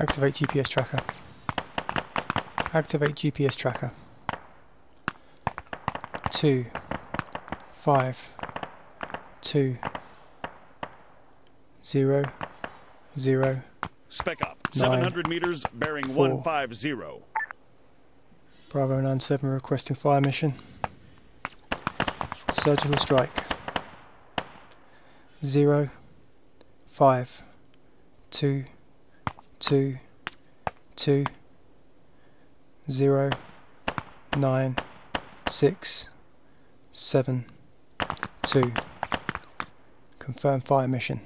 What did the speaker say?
Activate GPS tracker. Activate GPS tracker. Two, five, two, zero, zero. Spec up. Nine, 700 meters, bearing four. 150. Bravo 97 requesting fire mission. Surgical strike. Zero, five, two, two, two, zero, nine, six, seven, two. Confirm fire mission.